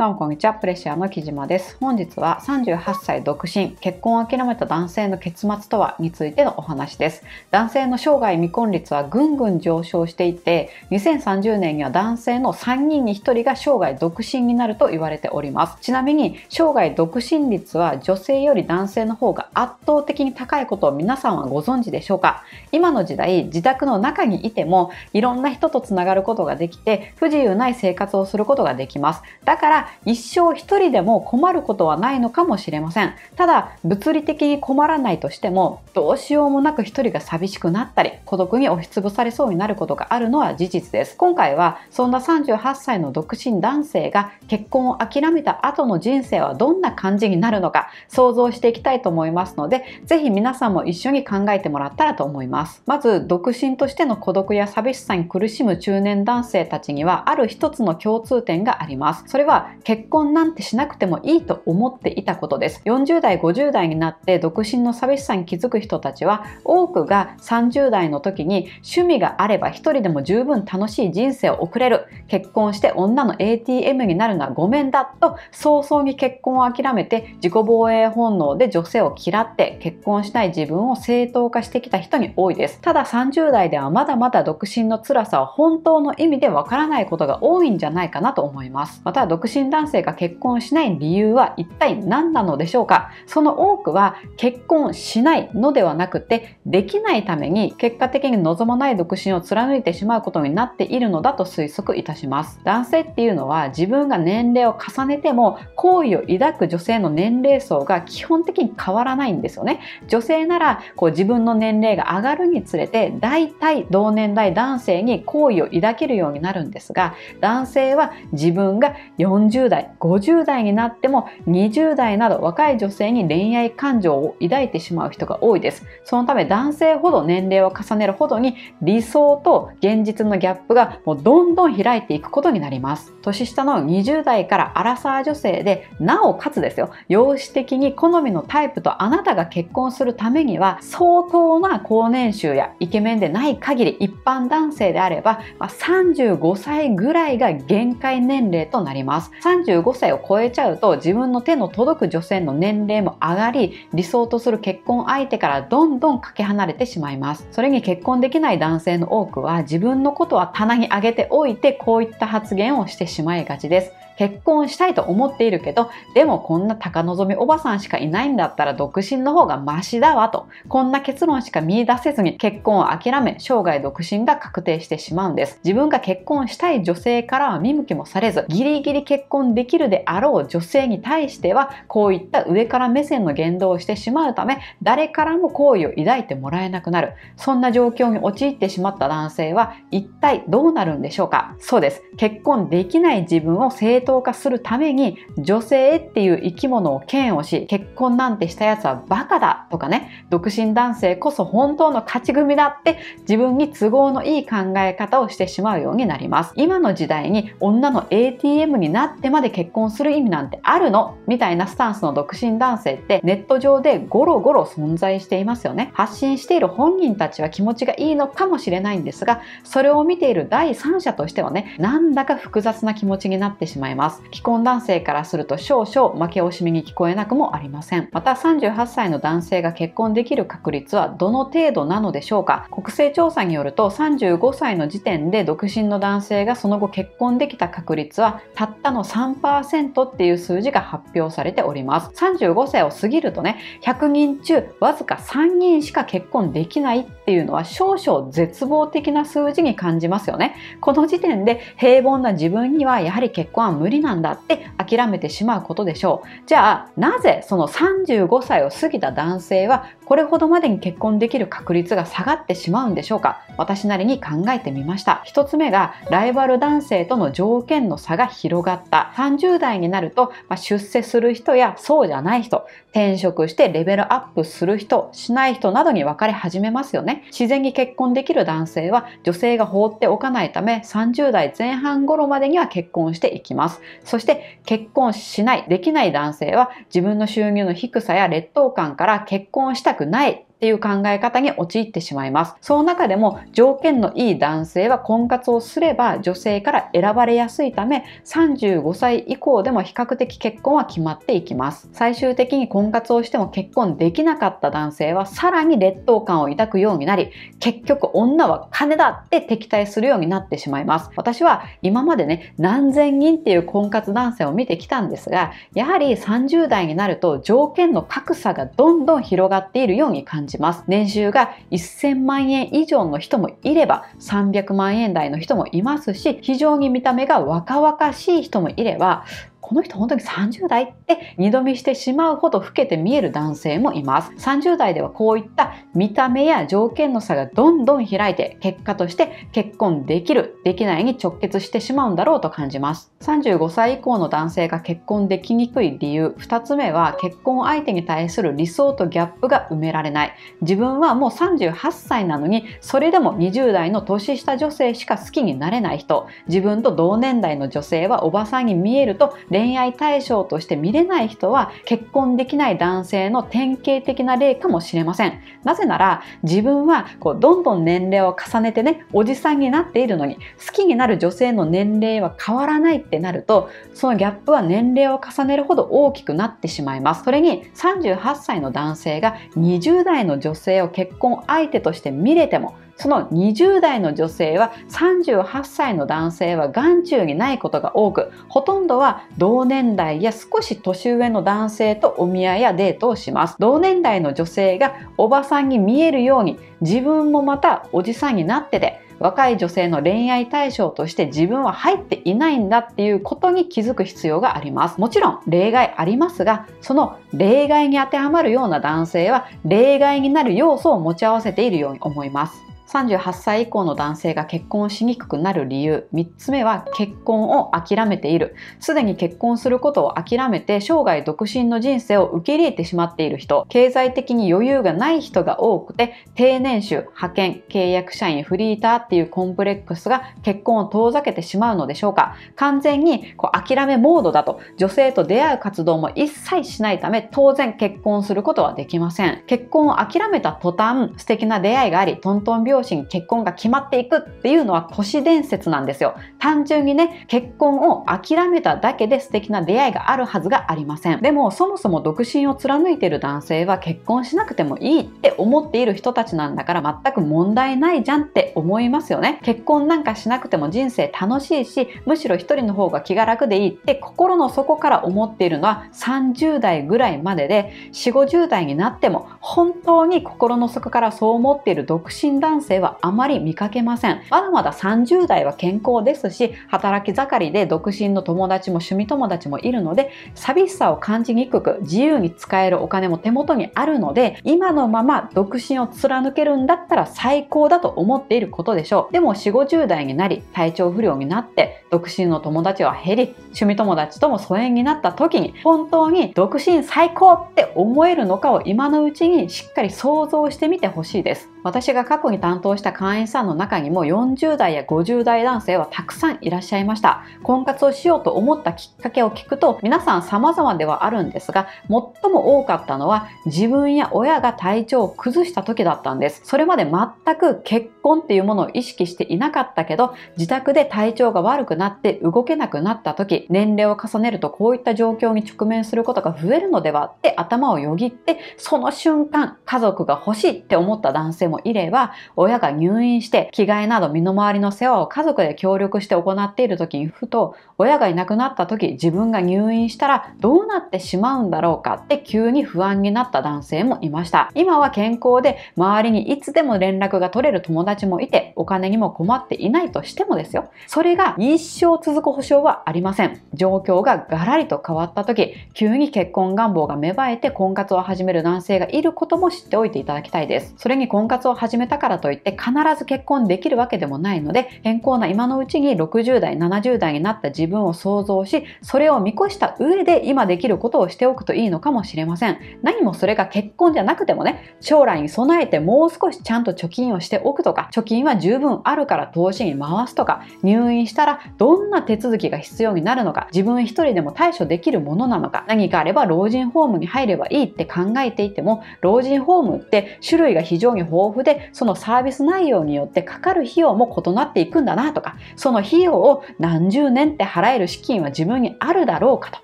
どうもこんにちは。プレッシャーの木島です。本日は38歳独身、結婚を諦めた男性の結末とはについてのお話です。男性の生涯未婚率はぐんぐん上昇していて、2030年には男性の3人に1人が生涯独身になると言われております。ちなみに、生涯独身率は女性より男性の方が圧倒的に高いことを皆さんはご存知でしょうか？今の時代、自宅の中にいても、いろんな人とつながることができて、不自由ない生活をすることができます。だから、一生一人でも困ることはないのかもしれません。ただ、物理的に困らないとしても、どうしようもなく一人が寂しくなったり、孤独に押しつぶされそうになることがあるのは事実です。今回は、そんな38歳の独身男性が結婚を諦めた後の人生はどんな感じになるのか、想像していきたいと思いますので、ぜひ皆さんも一緒に考えてもらったらと思います。まず、独身としての孤独や寂しさに苦しむ中年男性たちには、ある一つの共通点があります。それは、結婚なんてしなくてもいいと思っていたことです。40代、50代になって独身の寂しさに気づく人たちは、多くが30代の時に趣味があれば一人でも十分楽しい人生を送れる。結婚して女の ATM になるのはごめんだと早々に結婚を諦めて自己防衛本能で女性を嫌って結婚しない自分を正当化してきた人に多いです。ただ30代ではまだまだ独身の辛さは本当の意味でわからないことが多いんじゃないかなと思います。また独身男性が結婚しない理由は一体何なのでしょうか？その多くは結婚しないのではなくてできないために結果的に望まない独身を貫いてしまうことになっているのだと推測いたします。男性っていうのは自分が年齢を重ねても好意を抱く女性の年齢層が基本的に変わらないんですよね。女性ならこう自分の年齢が上がるにつれて大体同年代男性に好意を抱けるようになるんですが男性は自分が40 40代50代になっても20代など若い女性に恋愛感情を抱いてしまう人が多いです。そのため男性ほど年齢を重ねるほどに理想と現実のギャップがもうどんどん開いていくことになります。年下の20代からアラサー女性でなおかつですよ、容姿的に好みのタイプとあなたが結婚するためには相当な高年収やイケメンでない限り一般男性であれば、まあ、35歳ぐらいが限界年齢となります。35歳を超えちゃうと自分の手の届く女性の年齢も上がり理想とする結婚相手からどんどんかけ離れてしまいます。それに結婚できない男性の多くは自分のことは棚に上げておいてこういった発言をしてしまいがちです。結婚したいと思っているけど、でもこんな高望みおばさんしかいないんだったら独身の方がマシだわと、こんな結論しか見出せずに結婚を諦め、生涯独身が確定してしまうんです。自分が結婚したい女性からは見向きもされず、ギリギリ結婚できるであろう女性に対しては、こういった上から目線の言動をしてしまうため、誰からも好意を抱いてもらえなくなる。そんな状況に陥ってしまった男性は、一体どうなるんでしょうかそうです。結婚できない自分を正当当化するために女性っていう生き物を嫌悪し結婚なんてしたやつはバカだとかね独身男性こそ本当の勝ち組だって自分に都合のいい考え方をしてしまうようになります。今の時代に女の ATM になってまで結婚する意味なんてあるの？みたいなスタンスの独身男性ってネット上でゴロゴロ存在していますよね。発信している本人たちは気持ちがいいのかもしれないんですがそれを見ている第三者としてはねなんだか複雑な気持ちになってしまいますます。既婚男性からすると少々負け惜しみに聞こえなくもありません。また38歳の男性が結婚できる確率はどの程度なのでしょうか？国勢調査によると35歳の時点で独身の男性がその後結婚できた確率はたったの3%っていう数字が発表されております。35歳を過ぎるとね100人中わずか3人しか結婚できないっていうのは少々絶望的な数字に感じますよね。この時点で平凡な自分にはやはり結婚は無理なんだって諦めてしまうことでしょう。じゃあ、なぜその35歳を過ぎた男性はこれほどまでに結婚できる確率が下がってしまうんでしょうか？私なりに考えてみました。一つ目が、ライバル男性との条件の差が広がった。30代になると、まあ、出世する人やそうじゃない人、転職してレベルアップする人、しない人などに分かれ始めますよね。自然に結婚できる男性は女性が放っておかないため30代前半頃までには結婚していきます。そして結婚しない、できない男性は自分の収入の低さや劣等感から結婚したくない。っていう考え方に陥ってしまいます。その中でも条件のいい男性は婚活をすれば女性から選ばれやすいため35歳以降でも比較的結婚は決まっていきます。最終的に婚活をしても結婚できなかった男性はさらに劣等感を抱くようになり結局女は金だって敵対するようになってしまいます。私は今までね何千人っていう婚活男性を見てきたんですがやはり30代になると条件の格差がどんどん広がっているように感じじます。年収が1000万円以上の人もいれば300万円台の人もいますし非常に見た目が若々しい人もいればこの人本当に30代って二度見してしまうほど老けて見える男性もいます。30代ではこういった見た目や条件の差がどんどん開いて結果として結婚できる、できないに直結してしまうんだろうと感じます。35歳以降の男性が結婚できにくい理由、2つ目は結婚相手に対する理想とギャップが埋められない。自分はもう38歳なのに、それでも20代の年下女性しか好きになれない人、自分と同年代の女性はおばさんに見えると恋恋愛対象として見れない人は結婚できない男性の典型的な例かもしれません。なぜなら自分はこうどんどん年齢を重ねてね、おじさんになっているのに好きになる女性の年齢は変わらないってなると、そのギャップは年齢を重ねるほど大きくなってしまいます。それに38歳の男性が20代の女性を結婚相手として見れてもその20代の女性は38歳の男性は眼中にないことが多く、ほとんどは同年代や少し年上の男性とお見合いやデートをします。同年代の女性がおばさんに見えるように自分もまたおじさんになってて、若い女性の恋愛対象として自分は入っていないんだっていうことに気づく必要があります。もちろん例外ありますが、その例外に当てはまるような男性は例外になる要素を持ち合わせているように思います。38歳以降の男性が結婚しにくくなる理由3つ目は結婚を諦めている。すでに結婚することを諦めて生涯独身の人生を受け入れてしまっている人。経済的に余裕がない人が多くて低年収派遣契約社員フリーターっていうコンプレックスが結婚を遠ざけてしまうのでしょうか。完全にこう諦めモードだと女性と出会う活動も一切しないため当然結婚することはできません。結婚を諦めた途端素敵な出会いがありトントン両親結婚が決まっていくっていうのは都市伝説なんですよ。単純にね、結婚を諦めただけで素敵な出会いがあるはずがありません。でもそもそも独身を貫いている男性は結婚しなくてもいいって思っている人たちなんだから全く問題ないじゃんって思いますよね。結婚なんかしなくても人生楽しいし、むしろ一人の方が気が楽でいいって心の底から思っているのは30代ぐらいまでで、4、50代になっても本当に心の底からそう思っている独身男性性はあまり見かけません。まだまだ30代は健康ですし、働き盛りで独身の友達も趣味友達もいるので、寂しさを感じにくく自由に使えるお金も手元にあるので、今のまま独身を貫けるんだったら最高だと思っていることでしょう。でも4、50代になり、体調不良になって、独身の友達は減り、趣味友達とも疎遠になった時に、本当に独身最高って思えるのかを今のうちにしっかり想像してみてほしいです。私が過去に担当した会員さんの中にも40代や50代男性はたくさんいらっしゃいました。婚活をしようと思ったきっかけを聞くと皆さん様々ではあるんですが最も多かったのは自分や親が体調を崩した時だったんです。それまで全く結婚っていうものを意識していなかったけど自宅で体調が悪くなって動けなくなった時年齢を重ねるとこういった状況に直面することが増えるのではって頭をよぎってその瞬間家族が欲しいって思った男性もいれば、親が入院して着替えなど身の回りの世話を家族で協力して行っている時にふと、親がいなくなった時自分が入院したらどうなってしまうんだろうかって急に不安になった男性もいました。今は健康で周りにいつでも連絡が取れる友達もいてお金にも困っていないとしてもですよ。それが一生続く保証はありません。状況がガラリと変わった時、急に結婚願望が芽生えて婚活を始める男性がいることも知っておいていただきたいです。それに婚活活を始めたからといって必ず結婚できるわけでもないので健康な今のうちに60代70代になった自分を想像しそれを見越した上で今できることをしておくといいのかもしれません。何もそれが結婚じゃなくてもね将来に備えてもう少しちゃんと貯金をしておくとか貯金は十分あるから投資に回すとか入院したらどんな手続きが必要になるのか自分一人でも対処できるものなのか何かあれば老人ホームに入ればいいって考えていても老人ホームって種類が非常に豊富でそのサービス内容によってかかる費用も異なっていくんだなとかその費用を何十年って払える資金は自分にあるだろうかと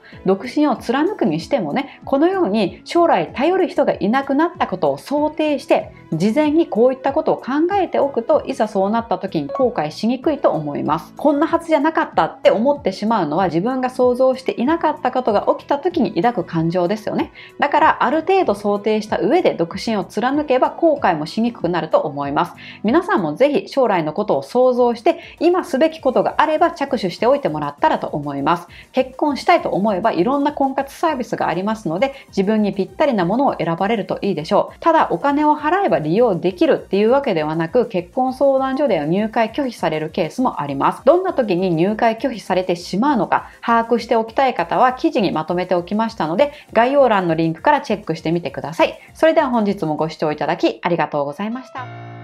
独身を貫くにしてもねこのように将来頼る人がいなくなったことを想定して事前にこういったことを考えておくといざそうなった時に後悔しにくいと思います。こんなはずじゃなかったって思ってしまうのは自分が想像していなかったことが起きた時に抱く感情ですよね。だからある程度想定した上で独身を貫けば後悔もしにくくなると思います。皆さんもぜひ将来のことを想像して今すべきことがあれば着手しておいてもらったらと思います。結婚したいと思えばいろんな婚活サービスがありますので自分にぴったりなものを選ばれるといいでしょう。ただお金を払えば利用できるっていうわけではなく結婚相談所では入会拒否されるケースもあります。どんな時に入会拒否されてしまうのか把握しておきたい方は記事にまとめておきましたので概要欄のリンクからチェックしてみてください。それでは本日もご視聴いただきありがとうございました。ざいました。